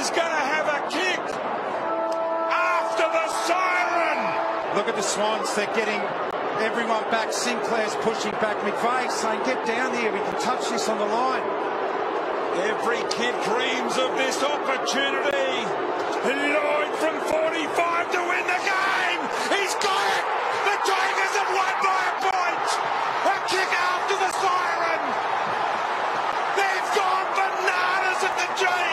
is going to have a kick after the siren. Look at the Swans. They're getting everyone back. Sinclair's pushing back. McVeigh saying, get down here. We can touch this on the line. Every kid dreams of this opportunity. Lloyd from 45 to win the game. He's got it. The Tigers have won by a point. A kick after the siren. They've gone bananas at the Giants.